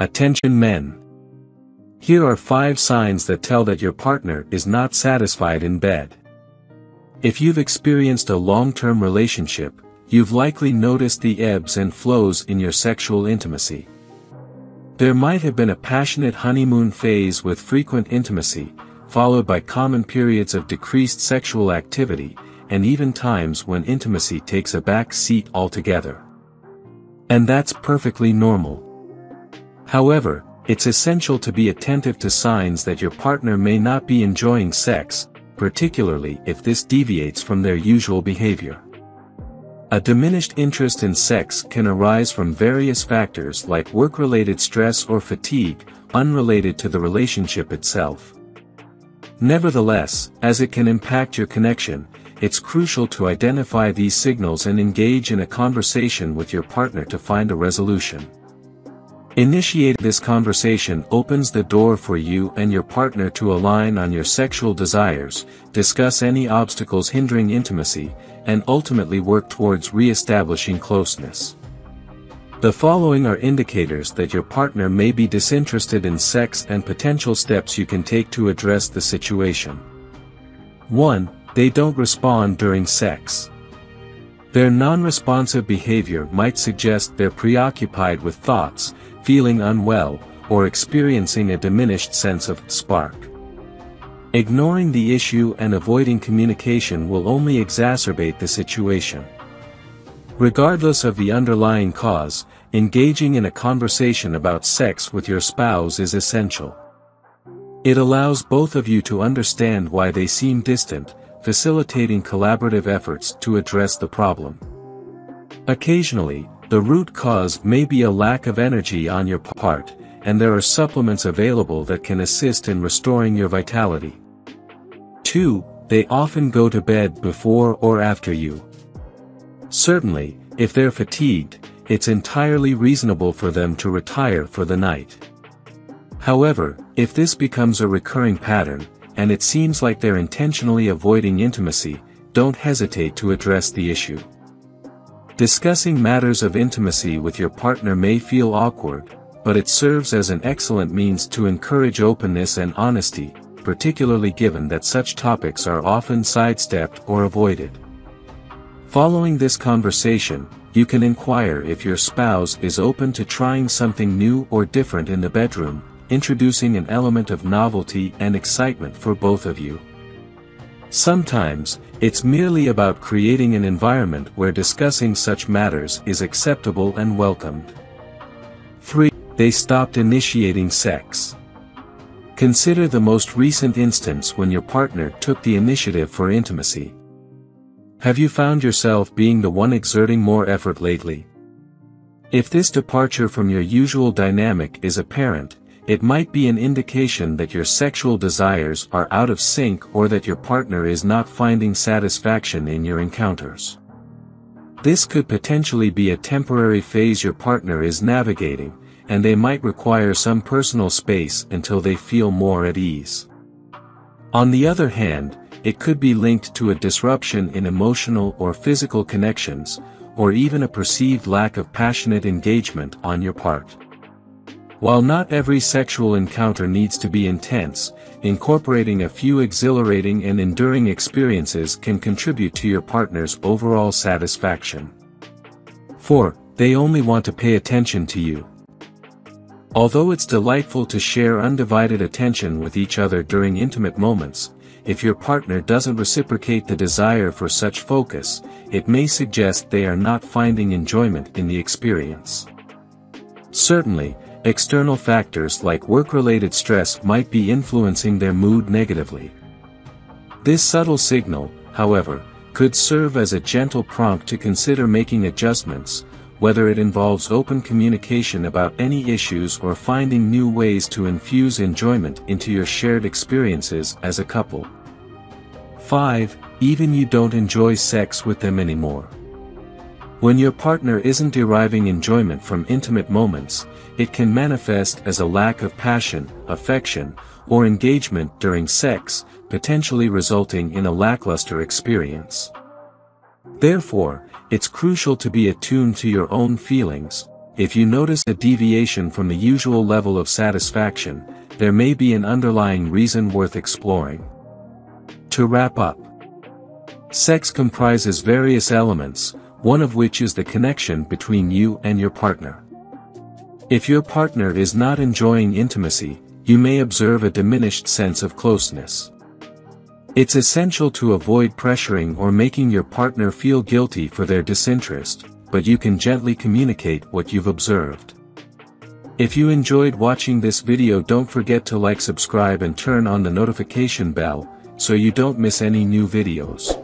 Attention men. Here are 5 signs that tell that your partner is not satisfied in bed. If you've experienced a long-term relationship, you've likely noticed the ebbs and flows in your sexual intimacy. There might have been a passionate honeymoon phase with frequent intimacy, followed by common periods of decreased sexual activity, and even times when intimacy takes a back seat altogether. And that's perfectly normal. However, it's essential to be attentive to signs that your partner may not be enjoying sex, particularly if this deviates from their usual behavior. A diminished interest in sex can arise from various factors like work-related stress or fatigue, unrelated to the relationship itself. Nevertheless, as it can impact your connection, it's crucial to identify these signals and engage in a conversation with your partner to find a resolution. Initiate this conversation opens the door for you and your partner to align on your sexual desires, discuss any obstacles hindering intimacy, and ultimately work towards re-establishing closeness. The following are indicators that your partner may be disinterested in sex and potential steps you can take to address the situation. 1. They don't respond during sex. Their non-responsive behavior might suggest they're preoccupied with thoughts, feeling unwell, or experiencing a diminished sense of spark. Ignoring the issue and avoiding communication will only exacerbate the situation. Regardless of the underlying cause, engaging in a conversation about sex with your spouse is essential. It allows both of you to understand why they seem distant, facilitating collaborative efforts to address the problem. Occasionally, the root cause may be a lack of energy on your part, and there are supplements available that can assist in restoring your vitality. 2. They often go to bed before or after you. Certainly, if they're fatigued, it's entirely reasonable for them to retire for the night. However, if this becomes a recurring pattern, and it seems like they're intentionally avoiding intimacy, don't hesitate to address the issue. Discussing matters of intimacy with your partner may feel awkward, but it serves as an excellent means to encourage openness and honesty, particularly given that such topics are often sidestepped or avoided. Following this conversation, you can inquire if your spouse is open to trying something new or different in the bedroom, introducing an element of novelty and excitement for both of you. Sometimes, it's merely about creating an environment where discussing such matters is acceptable and welcomed. 3. They stopped initiating sex. Consider the most recent instance when your partner took the initiative for intimacy. Have you found yourself being the one exerting more effort lately? If this departure from your usual dynamic is apparent, it might be an indication that your sexual desires are out of sync or that your partner is not finding satisfaction in your encounters. This could potentially be a temporary phase your partner is navigating, and they might require some personal space until they feel more at ease. On the other hand, it could be linked to a disruption in emotional or physical connections, or even a perceived lack of passionate engagement on your part. While not every sexual encounter needs to be intense, incorporating a few exhilarating and enduring experiences can contribute to your partner's overall satisfaction. 4. They only want to pay attention to you. Although it's delightful to share undivided attention with each other during intimate moments, if your partner doesn't reciprocate the desire for such focus, it may suggest they are not finding enjoyment in the experience. Certainly, external factors like work-related stress might be influencing their mood negatively. This subtle signal, however, could serve as a gentle prompt to consider making adjustments, whether it involves open communication about any issues or finding new ways to infuse enjoyment into your shared experiences as a couple. 5. Even you don't enjoy sex with them anymore. When your partner isn't deriving enjoyment from intimate moments, it can manifest as a lack of passion, affection, or engagement during sex, potentially resulting in a lackluster experience. Therefore, it's crucial to be attuned to your own feelings, if you notice a deviation from the usual level of satisfaction, there may be an underlying reason worth exploring. To wrap up, sex comprises various elements, one of which is the connection between you and your partner. If your partner is not enjoying intimacy, you may observe a diminished sense of closeness. It's essential to avoid pressuring or making your partner feel guilty for their disinterest, but you can gently communicate what you've observed. If you enjoyed watching this video don't forget to like subscribe and turn on the notification bell, so you don't miss any new videos.